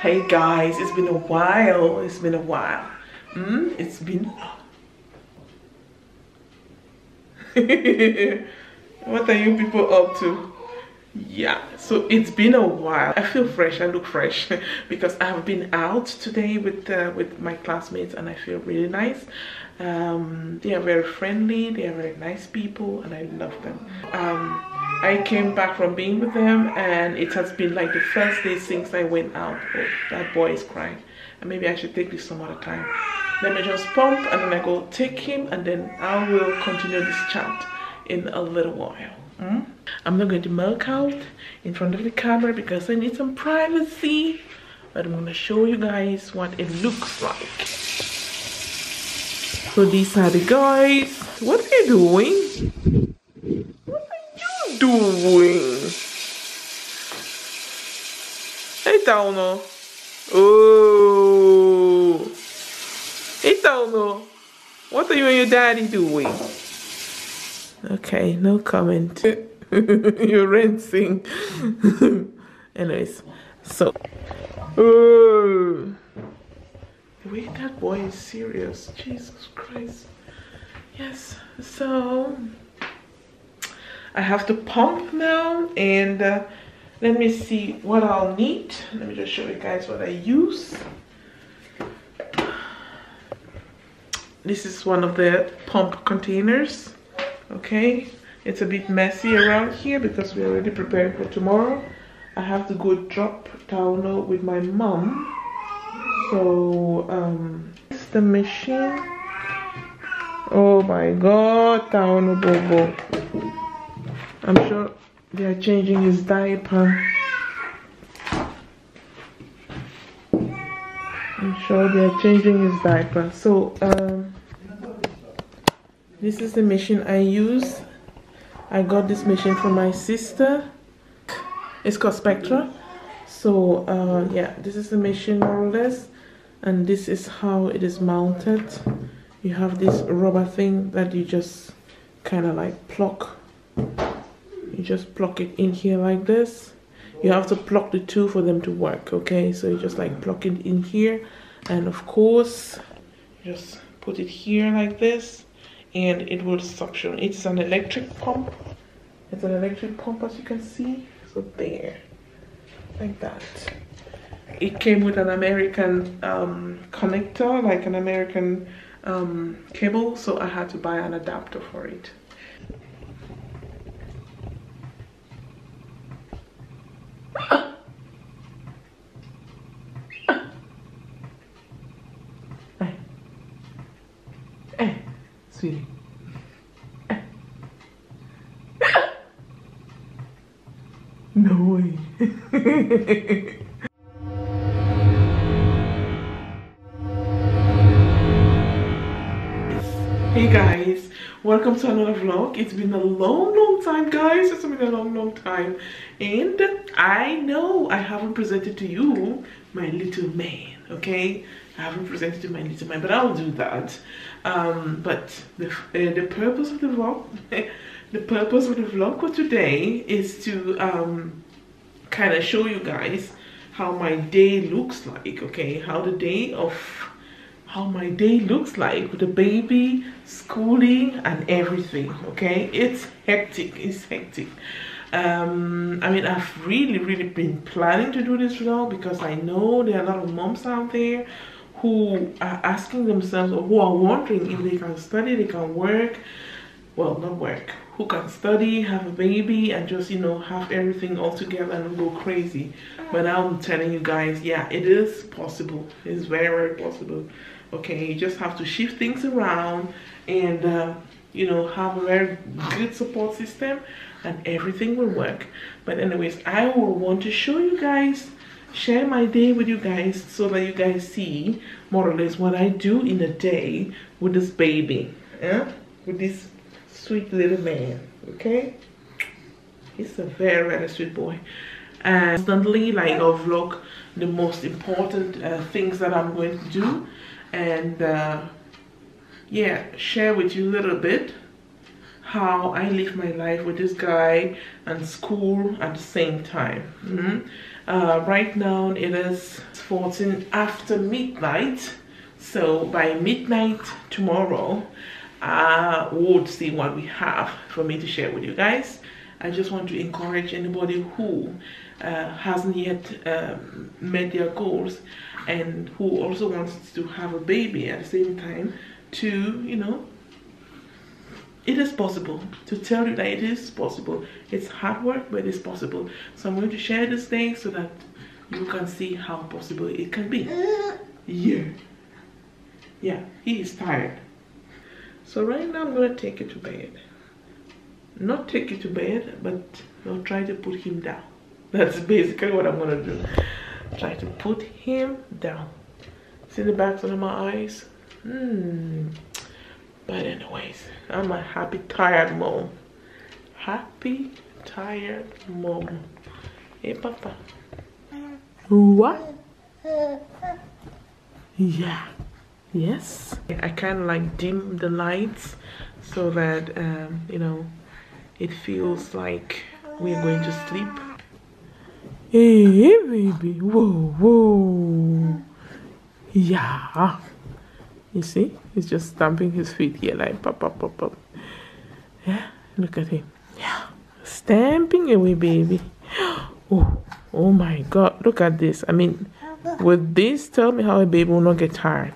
Hey guys, it's been a while. It's been a while. Mm, it's been. what are you people up to? Yeah, so it's been a while. I feel fresh. I look fresh because I have been out today with uh, with my classmates, and I feel really nice. Um, they are very friendly. They are very nice people, and I love them. Um, I came back from being with them and it has been like the first day since I went out. Oh, that boy is crying. And maybe I should take this some other time. Let me just pump and then I go take him and then I will continue this chat in a little while. Mm? I'm not going to milk out in front of the camera because I need some privacy. But I'm going to show you guys what it looks like. So these are the guys. What are you doing? Doing? Hey, Tauno. Oh. Hey, Tauno. What are you and your daddy doing? Okay, no comment. You're rinsing. Anyways, so. Oh. Wait, that boy is serious. Jesus Christ. Yes, so. I have to pump now and uh, let me see what I'll need. Let me just show you guys what I use. This is one of the pump containers. Okay, it's a bit messy around here because we're already preparing for tomorrow. I have to go drop Tauno with my mom. So, um, it's the machine. Oh my god, Tauno Bobo. I'm sure they are changing his diaper. I'm sure they are changing his diaper. So, um, this is the machine I use. I got this machine from my sister. It's called Spectra. So, uh, yeah, this is the machine more or less. And this is how it is mounted. You have this rubber thing that you just kind of like pluck you just plug it in here like this. You have to plug the two for them to work okay? So you just like plug it in here and of course just put it here like this and it will suction. It's an electric pump. It's an electric pump as you can see. So there like that. It came with an American um, connector like an American um, cable so I had to buy an adapter for it sweetie. no way. Hey guys, welcome to another vlog. It's been a long, long time, guys. It's been a long, long time. And I know I haven't presented to you my little man, okay? I haven't presented to my little man, but I'll do that. Um, but the, uh, the purpose of the vlog, the purpose of the vlog for today is to um, kind of show you guys how my day looks like, okay? How the day of, how my day looks like with the baby, schooling and everything, okay? It's hectic, it's hectic. Um, I mean, I've really, really been planning to do this vlog because I know there are a lot of moms out there who are asking themselves or who are wondering if they can study, they can work, well, not work, who can study, have a baby, and just, you know, have everything all together and go crazy. But I'm telling you guys, yeah, it is possible. It's very, very possible. Okay, you just have to shift things around and, uh, you know, have a very good support system and everything will work. But anyways, I will want to show you guys share my day with you guys so that you guys see more or less what I do in a day with this baby, yeah? With this sweet little man, okay? He's a very, very sweet boy. And constantly, like, I'll vlog the most important uh, things that I'm going to do. And, uh, yeah, share with you a little bit how I live my life with this guy and school at the same time. Mm -hmm. uh, right now it is 14 after midnight so by midnight tomorrow uh we'll see what we have for me to share with you guys. I just want to encourage anybody who uh, hasn't yet um, met their goals and who also wants to have a baby at the same time to you know it is possible. To tell you that it is possible. It's hard work but it's possible. So i'm going to share this thing so that you can see how possible it can be. Yeah. Yeah. He is tired so right now i'm gonna take you to bed. Not take you to bed but i'll try to put him down. That's basically what i'm gonna do. Try to put him down. See the backs under my eyes? Hmm. But anyways i'm a happy tired mom. Happy tired mom. Hey papa. What? Yeah yes. I kind of like dim the lights so that um you know it feels like we're going to sleep. Hey baby. Whoa whoa. Yeah. You see? He's just stamping his feet here like pop pop pop pop. Yeah look at him. Yeah. Stamping away baby. Oh oh my god. Look at this. I mean with this tell me how a baby will not get tired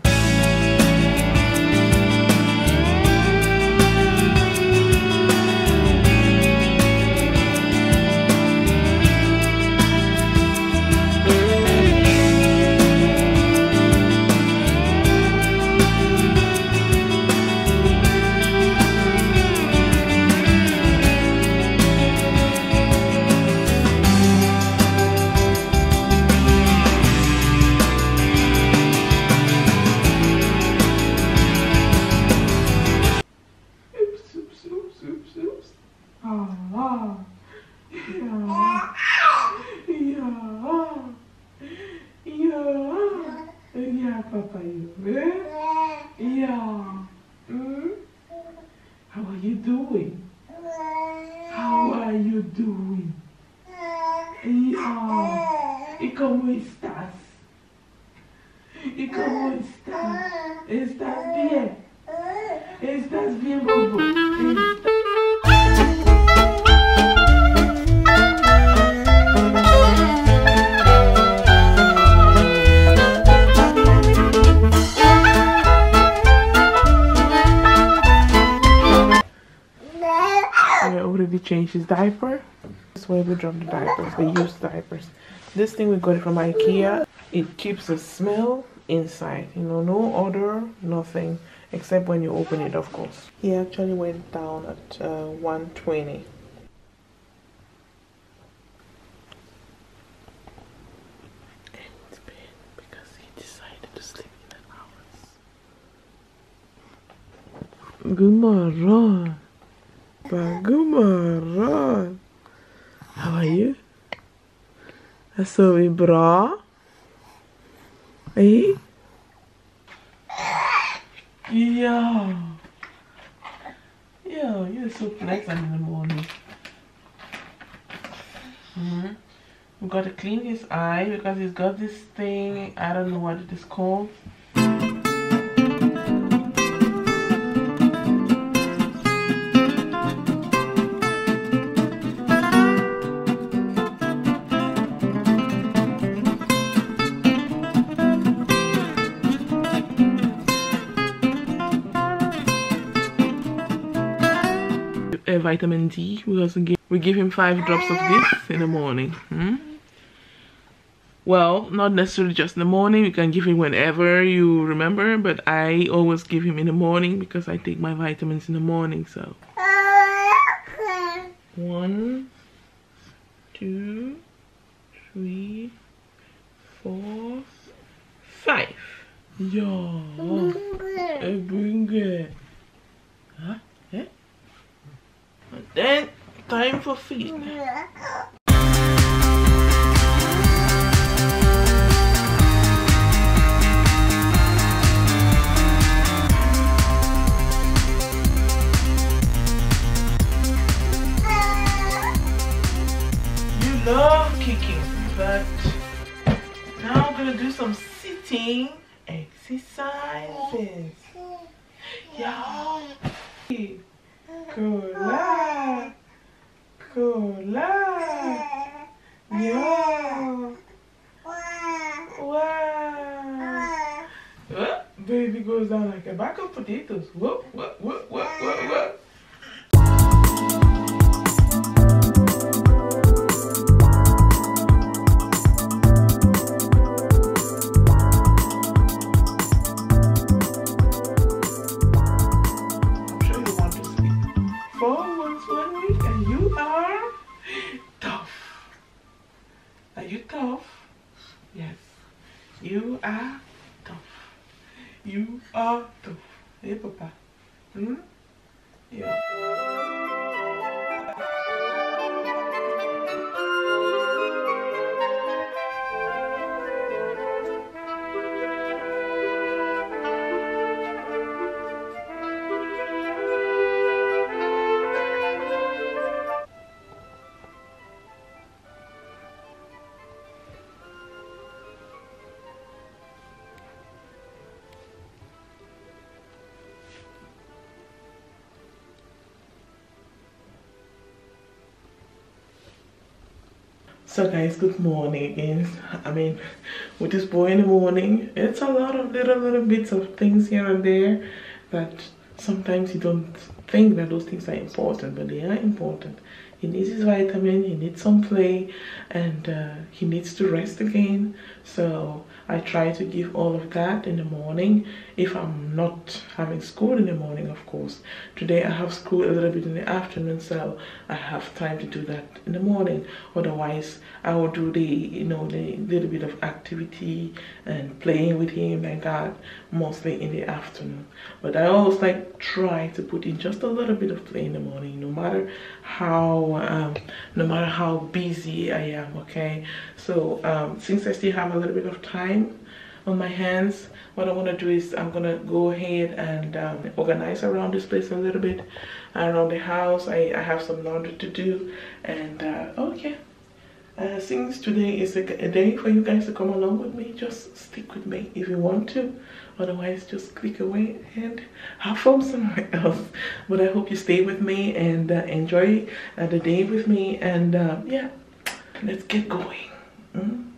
diapers. This thing we got it from Ikea. It keeps the smell inside, you know, no odor, nothing, except when you open it, of course. He actually went down at uh, 120. Good morning. God How are you? Så vi bra? Hey? Yeah. Yeah, you're so pleasant in the morning. Mm. We got to clean his eye because he's got this thing, I don't know what it is called. Vitamin D. We give we give him five drops of this in the morning. Hmm? Well, not necessarily just in the morning. You can give him whenever you remember, but I always give him in the morning because I take my vitamins in the morning. So one, two, three, four, five. Yeah. Huh? Yeah. And then time for feeding. You love kicking, but now gonna do some sitting exercises. Oh, yeah. Cola. Cola. Yeah. Wow. Uh, baby goes down like a bag of potatoes. Whoop, whoop, whoop, whoop, whoop, whoop. Tough? Yes. You are tough. You are tough. Hey, Papa. Hmm? Yeah. So guys, good morning. I mean, with this boy in the morning, it's a lot of little little bits of things here and there that sometimes you don't think that those things are important, but they are important. He needs his vitamin, he needs some play, and uh, he needs to rest again. So I try to give all of that in the morning if I'm not having school in the morning, of course. Today I have school a little bit in the afternoon, so I have time to do that in the morning. Otherwise, I will do the, you know, the little bit of activity and playing with him like that, mostly in the afternoon. But I always like try to put in just a little bit of play in the morning, no matter how, um, no matter how busy I am. Okay, so um, since I still have a little bit of time on my hands what I'm gonna do is I'm gonna go ahead and um, organize around this place a little bit around the house. I, I have some laundry to do and uh, okay. Uh, since today is a, a, day for you guys to come along with me just stick with me if you want to otherwise just click away and have fun somewhere else. But I hope you stay with me and uh, enjoy uh, the day with me. And uh, yeah let's get going. Mm?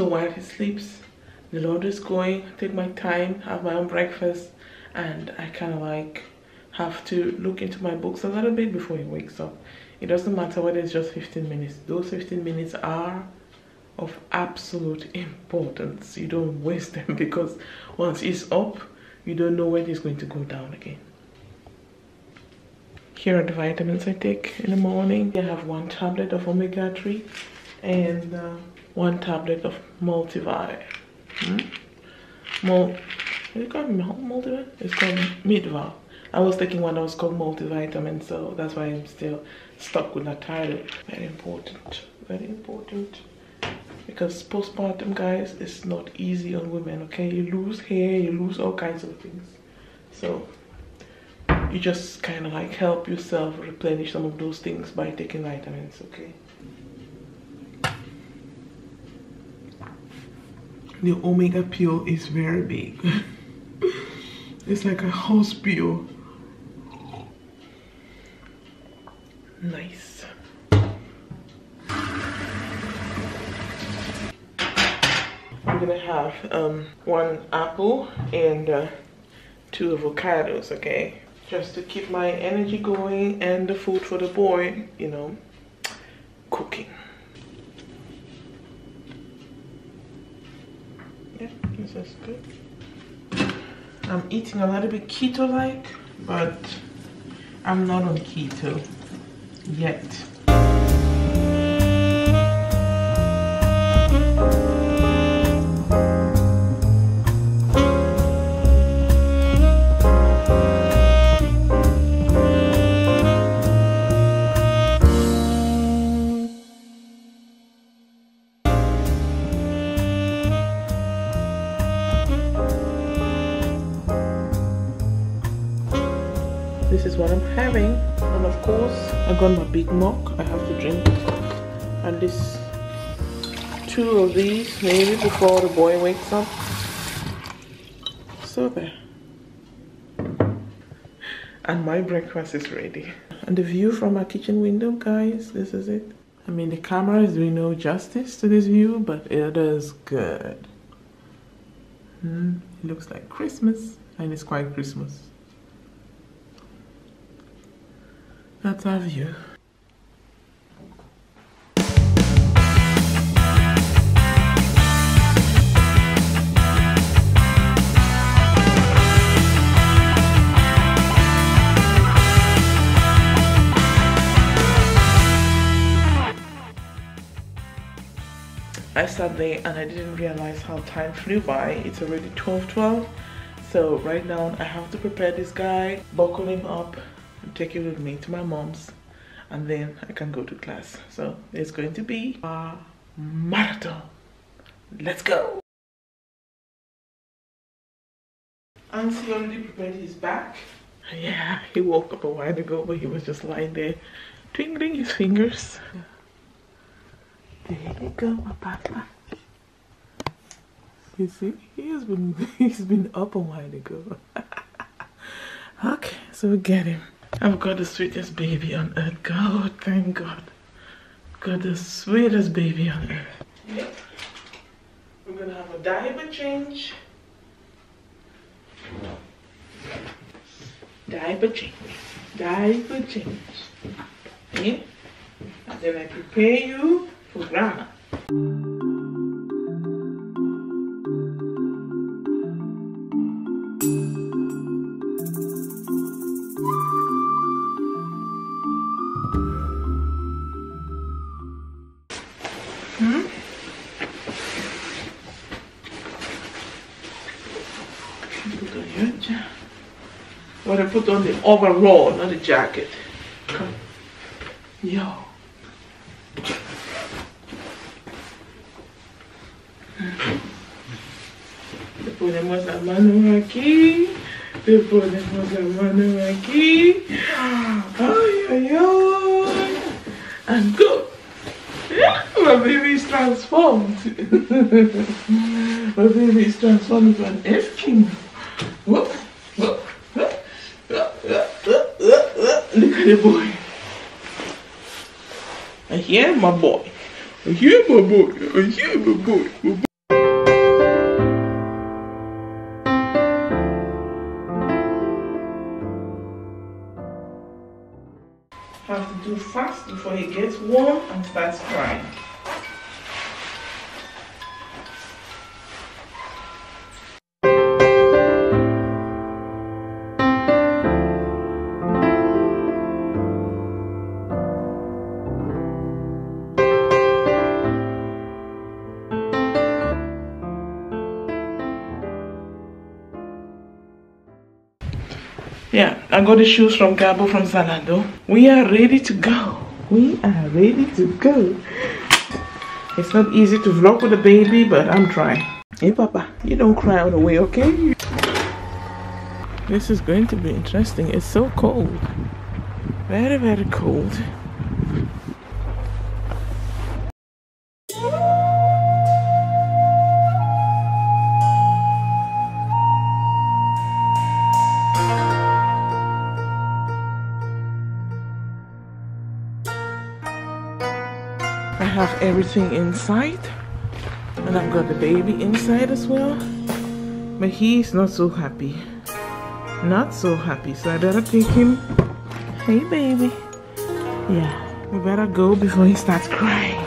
So while he sleeps, the Lord is going, take my time, have my own breakfast, and I kind of like have to look into my books a little bit before he wakes up. It doesn't matter whether it's just 15 minutes. Those 15 minutes are of absolute importance. You don't waste them because once he's up, you don't know when he's going to go down again. Here are the vitamins I take in the morning. I have one tablet of omega-3 and uh, one tablet of multivitamin. Hmm? Mul is it called multivitamin? It's called Midval. I was taking one that was called multivitamin, so that's why I'm still stuck with that title. Very important, very important. Because postpartum, guys, is not easy on women, okay? You lose hair, you lose all kinds of things. So you just kind of like help yourself replenish some of those things by taking vitamins, okay? The omega pill is very big. it's like a house pill. Nice. I'm gonna have um, one apple and uh, two avocados, okay? Just to keep my energy going and the food for the boy, you know, cooking. Yeah, this is good. I'm eating a little bit keto-like, but I'm not on keto yet. What I'm having. And of course, I got my big mug. I have to drink at least two of these maybe before the boy wakes up. So there. And my breakfast is ready. And the view from my kitchen window, guys, this is it. I mean, the camera is doing no justice to this view, but it is good. Mm, it looks like Christmas, and it's quite Christmas. That's our view. I sat there and I didn't realize how time flew by. It's already 12 12. So right now I have to prepare this guy, buckle him up, and take it with me to my mom's, and then I can go to class. So it's going to be a marathon. Let's go. Auntie already prepared his back. Yeah, he woke up a while ago, but he was just lying there twinkling his fingers. There you go, my papa. You see, he has been he's been up a while ago. okay, so we get him. I've got the sweetest baby on earth. God, thank God. Got the sweetest baby on earth. Yep. We're gonna have a diaper change. Diaper change. Diaper change. Yeah? And then I prepare you for grandma. What I put on the overall, not the jacket. Come. Yo. Le ponemos la mano aquí. Le ponemos la mano aquí. Ay, ay, ay. And go. My baby is transformed. My baby is transformed into an F king. Whoop, whoop, whoop, whoop, whoop, whoop, whoop, whoop. Look at the boy. I hear my boy. I hear my boy. I hear my boy. My boy. Have to do fast before he gets warm and starts crying. Yeah, I got the shoes from Gabo from Zalando. We are ready to go. We are ready to go. It's not easy to vlog with a baby, but I'm trying. Hey, Papa, you don't cry all the way, okay? This is going to be interesting. It's so cold. Very, very cold. Everything inside and I've got the baby inside as well. But he's not so happy. Not so happy. So I better take him. Hey baby. Yeah. We better go before he starts crying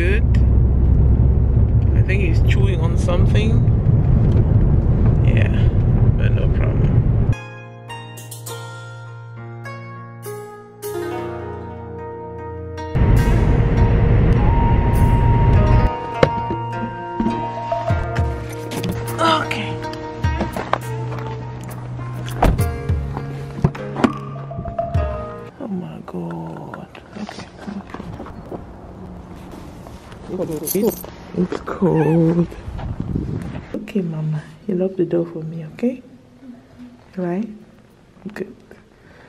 good. I think he's chewing on something. The door for me, okay? Right? Good.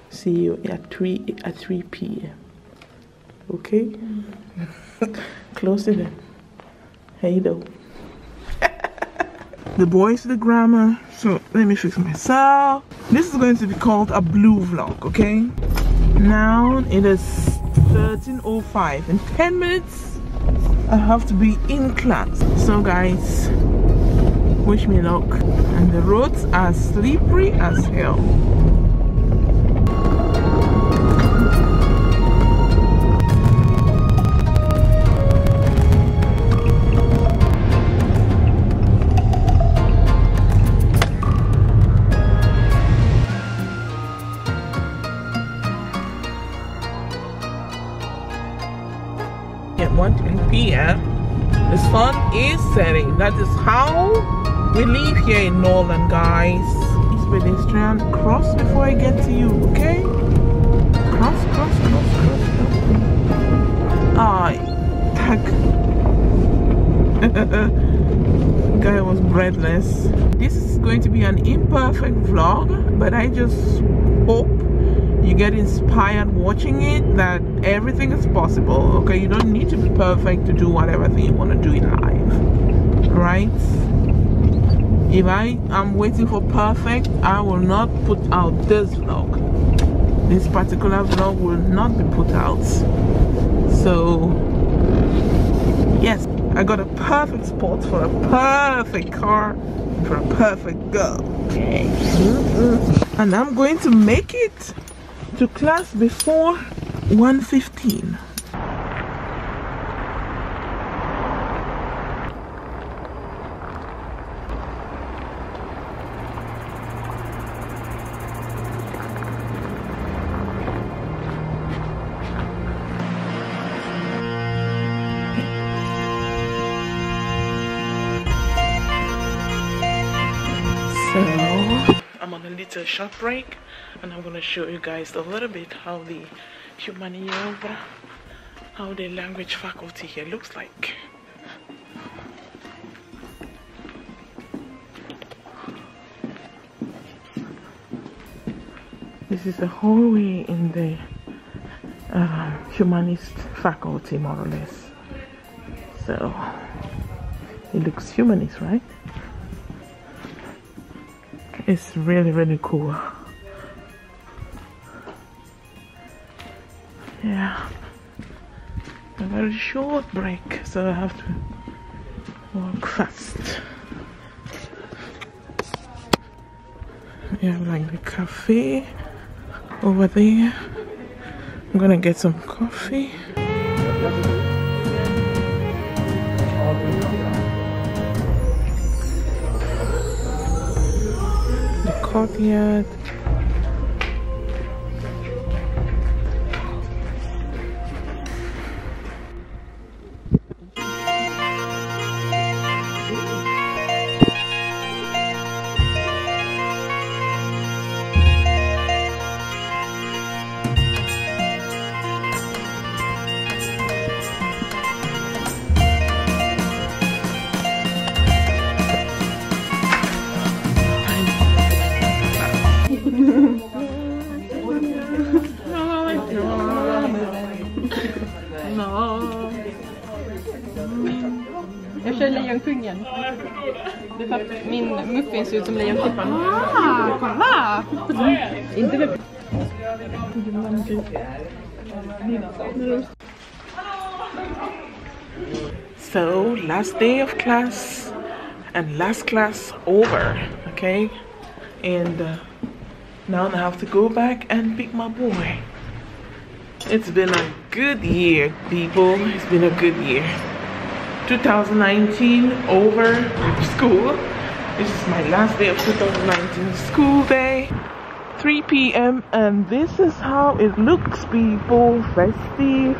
See you at 3 at 3 p.m. Okay? Close it in. Hey, though. the boys the grammar. So let me fix myself. This is going to be called a blue vlog, okay? Now it is 13.05. In 10 minutes, I have to be in class. So guys, wish me luck. And the roads are slippery as hell. At 1 p.m. The sun is setting. That is how we live here in Northern, guys. East pedestrian, cross before I get to you, okay? Cross, cross, cross, cross, cross. Ah, tag. Guy was breathless. This is going to be an imperfect vlog, but I just hope you get inspired watching it that everything is possible. Okay, you don't need to be perfect to do whatever thing you want to do in life, right? If I am waiting for perfect I will not put out this vlog. This particular vlog will not be put out. So yes I got a perfect spot for a perfect car for a perfect girl. And I'm going to make it to class before 115 A short break and I'm gonna show you guys a little bit how the humaniora, how the language faculty here looks like. This is the hallway in the um, humanist faculty more or less. So it looks humanist, right? It's really, really cool. Yeah. A very short break, so I have to walk fast. Have like the cafe over there. I'm gonna get some coffee. Courtyard. Muffin ser ut som Lejonkungen. Ah, kolla! Inte med... So, last day of class and last class over, okay? And uh, now I have to go back and pick my boy. It's been a good year, people. It's been a good year. 2019 over with school. This is my last day of 2019 school day. 3 p.m. and this is how it looks, people. Festive,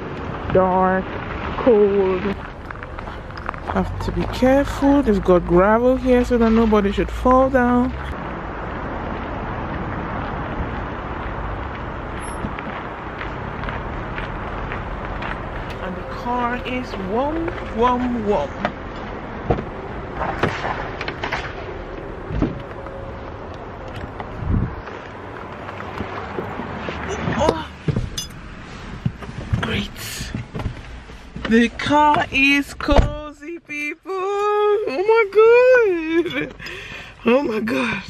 dark, cold. Have to be careful. They've got gravel here so that nobody should fall down. And the car is warm, warm, warm. Oh, great. The car is cozy, people. Oh my god. Oh my god.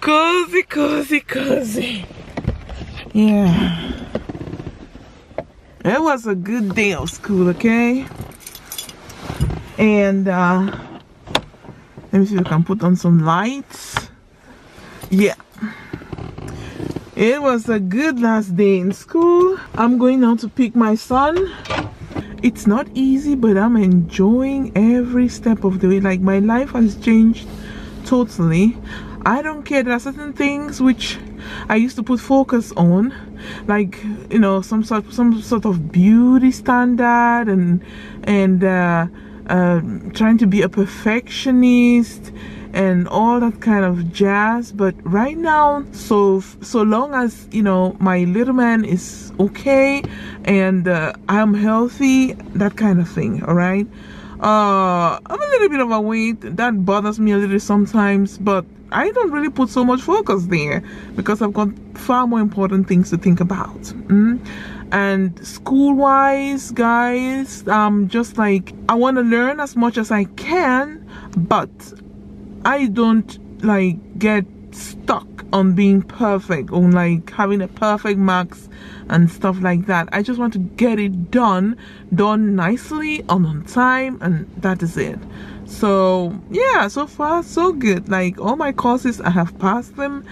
Cozy, cozy, cozy. Yeah. It was a good day of school, okay? And uh let me see if I can put on some lights. Yeah. It was a good last day in school. I'm going now to pick my son. It's not easy, but I'm enjoying every step of the way. Like my life has changed totally. I don't care. There are certain things which I used to put focus on, like you know some sort some sort of beauty standard and and uh, uh, trying to be a perfectionist and all that kind of jazz but right now so so long as you know my little man is okay and uh, i'm healthy that kind of thing all right uh i'm a little bit overweight that bothers me a little sometimes but i don't really put so much focus there because i've got far more important things to think about mm? And school wise guys um just like i want to learn as much as i can but I don't like get stuck on being perfect on like having a perfect marks and stuff like that. I just want to get it done, done nicely and on time, and that is it. So yeah, so far so good. Like all my courses, I have passed them.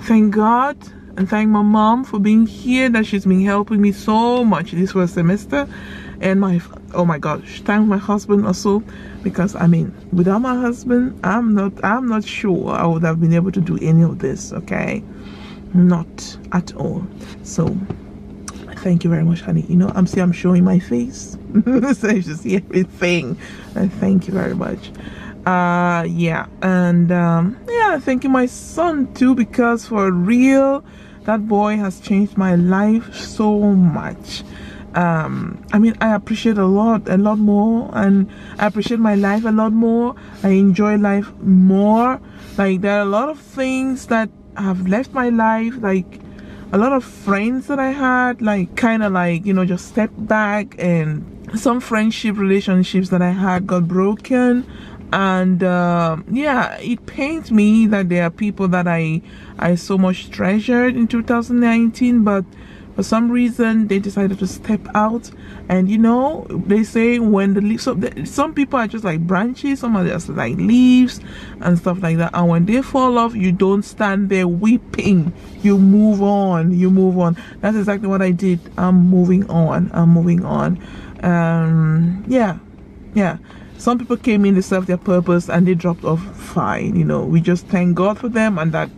Thank God and thank my mom for being here. That she's been helping me so much this first semester, and my oh my gosh, thank my husband also because I mean without my husband I'm not I'm not sure I would have been able to do any of this okay? Not at all. So thank you very much honey. You know I'm see I'm showing my face. So you see everything. And thank you very much uh yeah and um yeah thank you my son too because for real that boy has changed my life so much. Um i mean i appreciate a lot a lot more and i appreciate my life a lot more. I enjoy life more. Like there are a lot of things that have left my life like a lot of friends that i had like kind of like you know just step back and some friendship relationships that i had got broken and uh, yeah it pains me that there are people that i i so much treasured in 2019 but for some reason they decided to step out. And you know they say when the leaves so some people are just like branches some are just like leaves and stuff like that. And when they fall off you don't stand there weeping. You move on you move on. That's exactly what i did. I'm moving on i'm moving on. Um yeah yeah some people came in to serve their purpose and they dropped off fine you know. We just thank god for them and that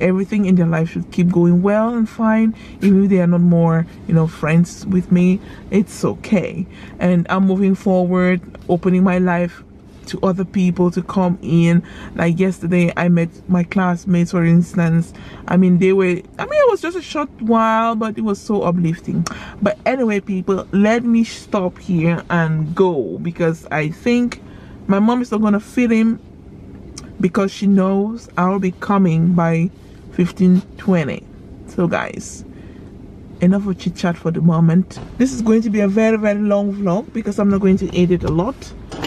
everything in their life should keep going well and fine even if they are not more you know friends with me it's okay. And i'm moving forward opening my life to other people to come in. Like yesterday i met my classmates for instance. I mean they were i mean it was just a short while but it was so uplifting. But anyway people let me stop here and go because i think my mom is not gonna fit him because she knows i'll be coming by 1520 so guys enough of chit chat for the moment. This is going to be a very very long vlog because i'm not going to edit a lot.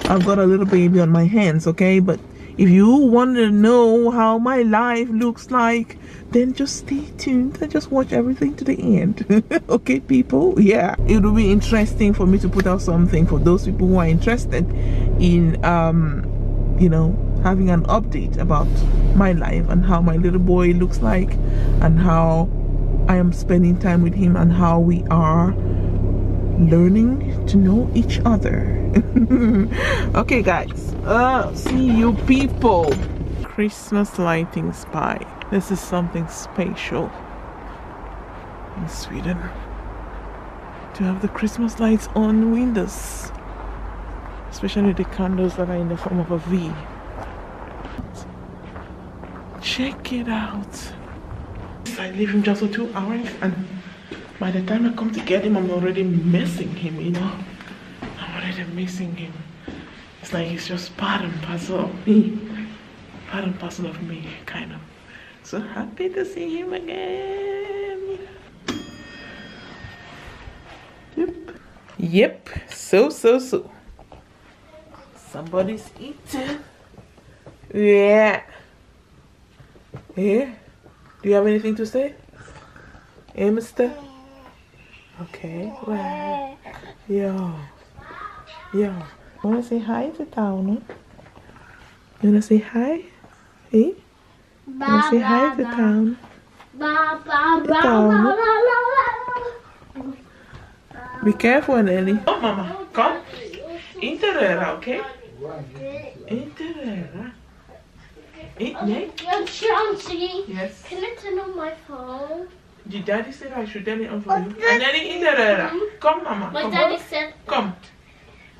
I've got a little baby on my hands okay? But if you want to know how my life looks like then just stay tuned. And just watch everything to the end. Okay people? Yeah. It will be interesting for me to put out something for those people who are interested in um you know having an update about my life and how my little boy looks like and how I am spending time with him and how we are learning to know each other. Okay guys. Uh see you people. Christmas lighting spy. This is something special in sweden. To have the christmas lights on windows. Especially the candles that are in the form of a v. Check it out I leave him just for two hours and by the time I come to get him, I'm already missing him, you know. I'm already missing him. It's like he's just part and parcel of me. Part and parcel of me, kind of. So happy to see him again. Yep. Yep. So, so, so. Somebody's eating. Yeah. Yeah. Do you have anything to say? Hey, mister? Okay. Well, yo. Yo. Wanna say hi to town? Eh? You wanna say hi? Hey? Wanna say hi to town? Ba, ba, ba, Town. ba, ba, Be careful, Nelly. Oh, mama, come. Interrera, okay? Interrera. Eh, Eat, nee? Well, Chauncey, Yes. can I turn on my phone? Your daddy said I should turn it on for you. And then he Interrera. Mm-hmm. Come, mama. My Come. daddy said, Come.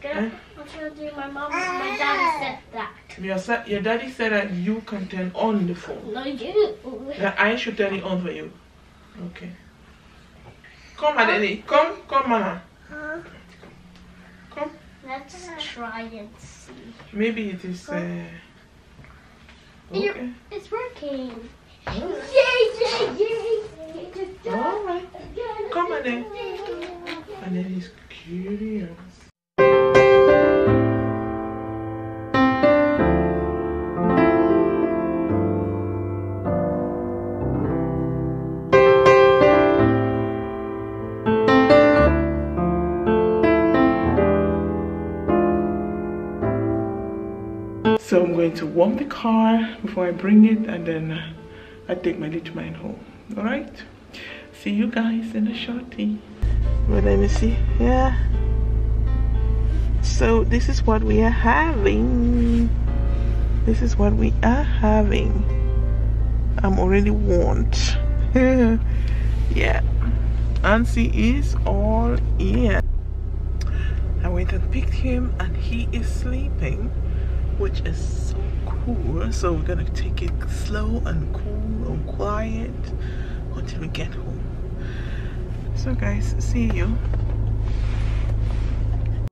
can I, what should I do? My mom, my daddy ah. said that. Your, sa- your daddy said that you can turn on the phone. No, you. That I should turn it on for you. Okay. Come, Adeli. Come, come, mama. Come. Let's try and see. Maybe it is. Uh, okay. It's working. Yay, yay, yay. Alright. Come, Adeli. And then he's curious. To warm the car before I bring it and then uh, I take my little man home. Alright? See you guys in a shorty. Well, let me see. Yeah. So this is what we are having. This is what we are having. I'm already warned. yeah. Ansi is all in. I went and picked him and he is sleeping which is so cool. So we're gonna take it slow and cool and quiet until we get home. So guys, see you.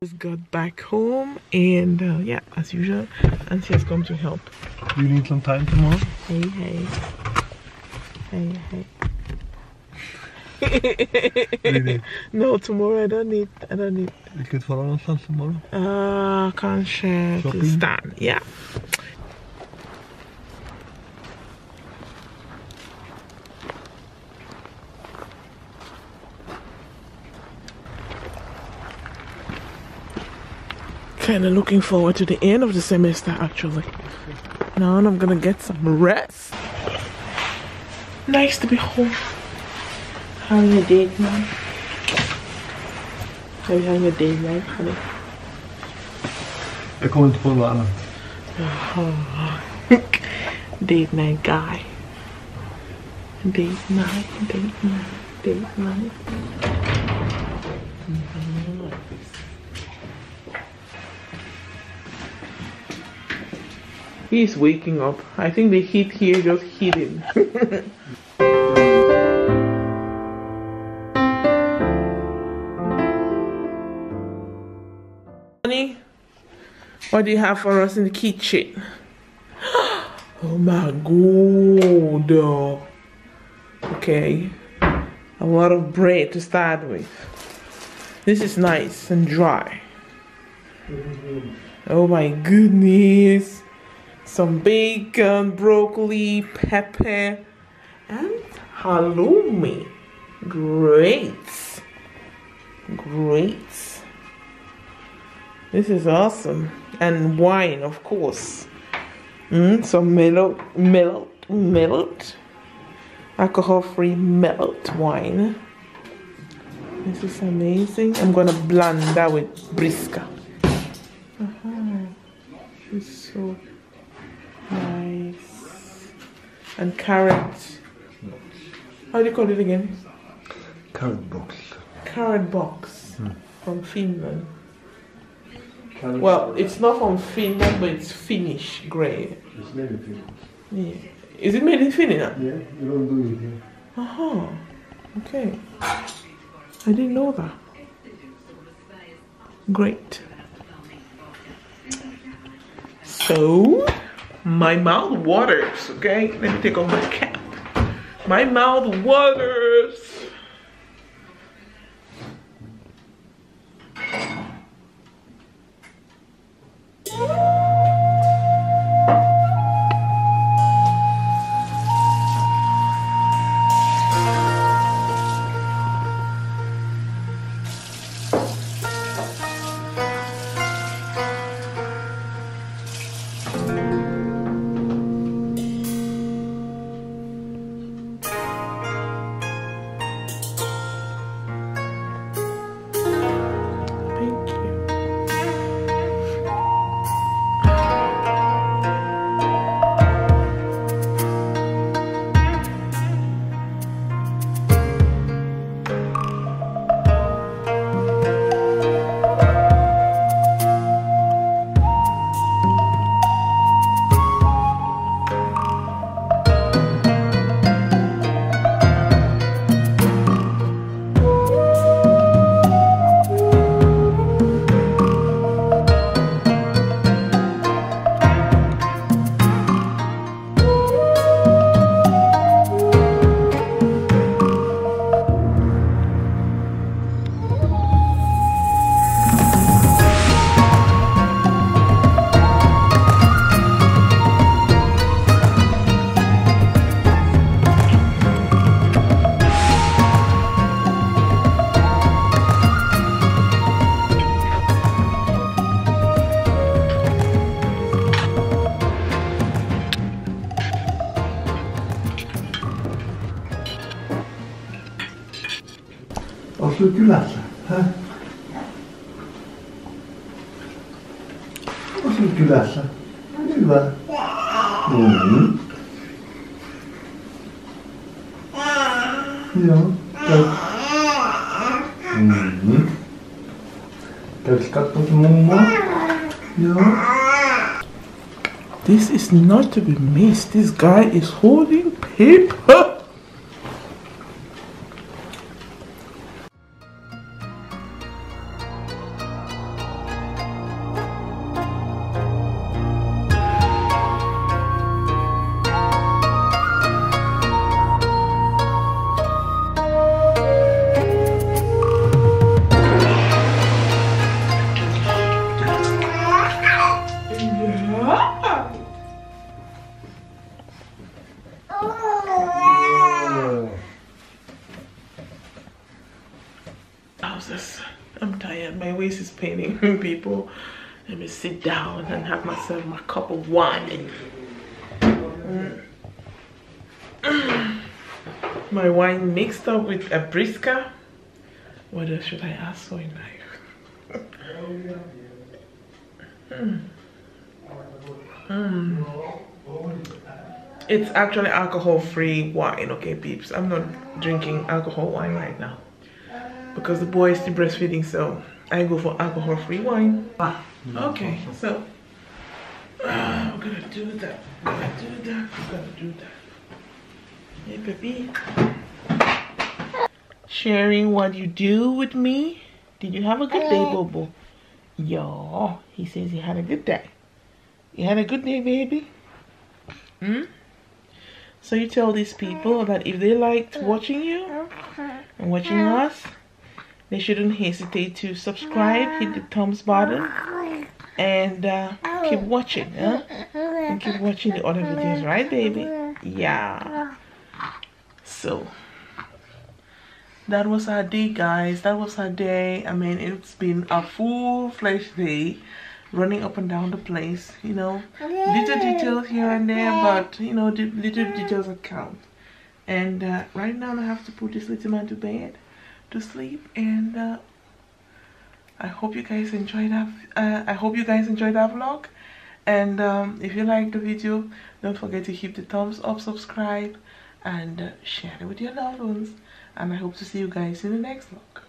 Just got back home and uh, yeah, as usual, Auntie has come to help. You need some time tomorrow? Hey, hey. Hey, hey. No, tomorrow I don't need, I don't need Vilket någonstans tomorrow? Uh, kanske till Shopping? stan. Ja. Kind of looking forward to the end of the semester actually. Now I'm gonna get some rest. Nice to be home. Having a date now. Are you having a date night, honey? Jag kommer inte på något annat. date night guy. Date night, date night, date night. He's waking up. I think the heat here just hit him. Honey, what do you have for us in the kitchen? Oh my god. Okay. A lot of bread to start with. This is nice and dry. Oh my goodness. Some bacon, broccoli, pepper, and halloumi. Great. Great. This is awesome. And wine, of course. Mm, some mellow, mellow, mellowed, alcohol-free mellowed wine. This is amazing. I'm gonna blend that with briska. Uh-huh. It's so And carrot. How do you call it again? Carrot box. Carrot box from Finland. Well, it's not from Finland, but it's Finnish grey. It's made in Finland. Yeah. Is it made in Finland? Yeah, you don't do it here. Uh-huh. Okay. I didn't know that. Great. So, my mouth waters, okay? Let me take off my cap. My mouth waters. Kylässä, hä? Osso kylässä. Hyvä. Mm. Joo. Käy. Mm. Käykö katsomassa mummoa? Joo. This is not to be missed. This guy is holding paper. I'm tired. My waist is paining people. Let me sit down and have myself my cup of wine. Mm. My wine mixed up with a briska. What else should I ask for in life? Mm. Mm. It's actually alcohol free wine, okay, peeps. I'm not drinking alcohol wine right now because the boy is still breastfeeding, so I go for alcohol free wine. Okay, so uh, we're gonna do that. We're gonna do that. We're gonna do that. Hey, baby. Sharing what you do with me. Did you have a good day, Bobo? Yo, he says he had a good day. You had a good day, baby? Hmm? So you tell these people that if they liked watching you and watching us, they shouldn't hesitate to subscribe, hit the thumbs button, and uh, keep watching, huh? And keep watching the other videos, right, baby? Yeah. So that was our day, guys. That was our day. I mean, it's been a full-fledged day running up and down the place you know little details here and there but you know the little details that count and uh, right now i have to put this little man to bed to sleep and uh, i hope you guys enjoyed that uh, i hope you guys enjoyed that vlog. And um, if you like the video don't forget to hit the thumbs up subscribe and share it with your loved ones. And i hope to see you guys in the next vlog